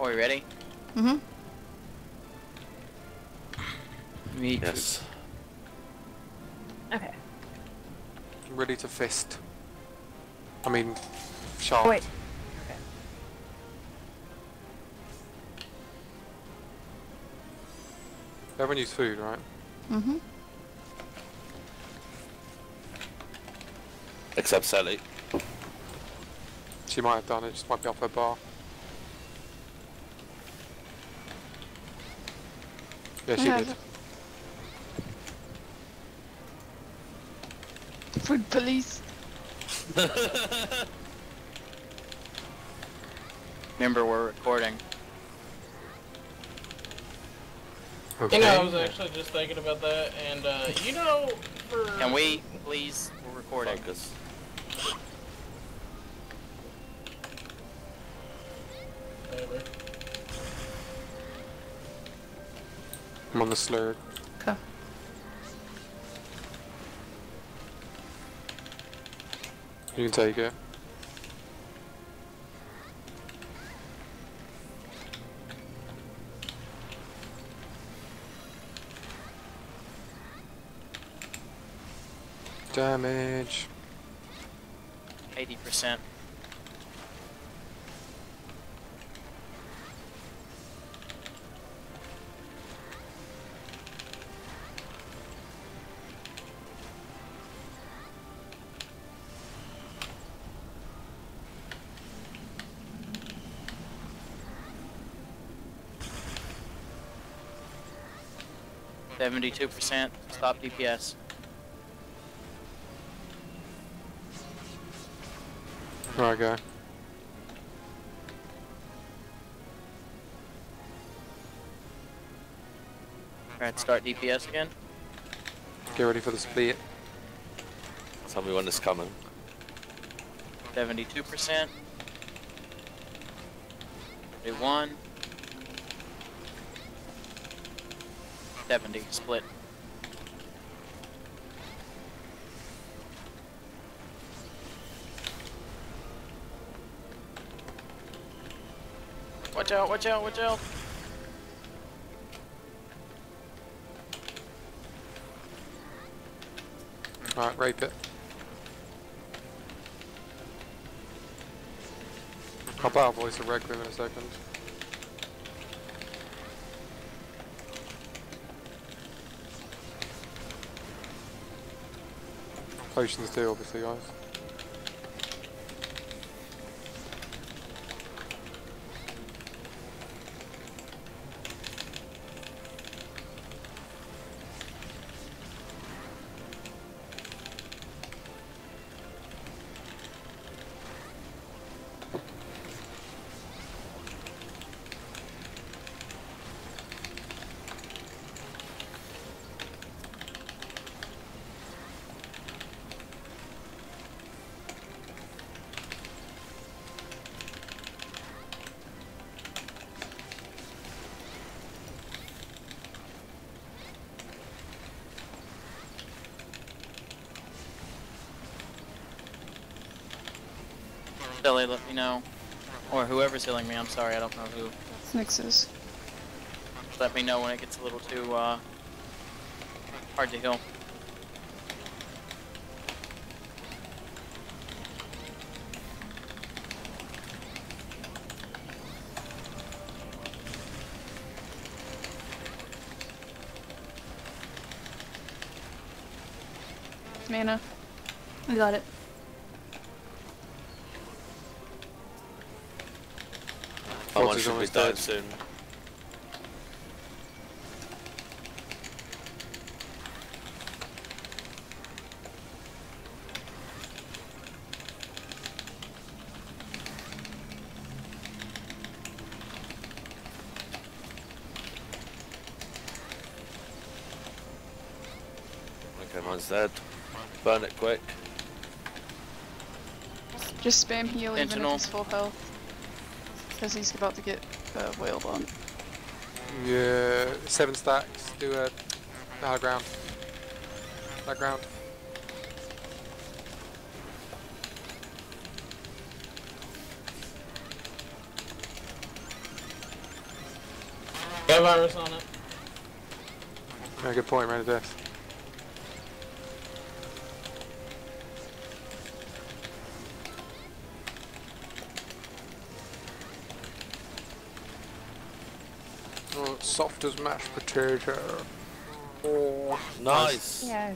Are we ready? Mm-hmm. Me Yes. Okay. I'm Ready to fist. I mean, sharp. Oh, wait. Everyone use food, right? Mm-hmm. Except Sally. She might have done it, just might be off her bar. Yeah, she did. Food police. Remember, we're recording. Okay. You know, I was actually just thinking about that, and uh, you know, for Can we, please? We're recording. Focus. Whatever. I'm on the slurg. Okay. You can take it. Damage. 80%. Seventy-two percent. Stop DPS. Right, go. Alright, start DPS again. Get ready for the split. Tell me when it's coming. Seventy-two percent. One. Seventy split. Watch out! Watch out! Watch out! Alright, rape it. I'll battle voice a Requiem in a second. Potions too, obviously, guys. Billy, let me know. Or whoever's healing me, I'm sorry, I don't know who. Nixes. Let me know when it gets a little too, uh, hard to heal. Mana. I got it. Someone should be almost dead. soon. Okay, mine's dead. Burn it quick. Just spam heal even if Sentinel. he's full health. Because he's about to get uh, wailed on. Yeah, seven stacks. Do a high ground. High ground. Got virus on it. Yeah, good point, right to death. Soft as mashed potato. Oh Nice. Yeah.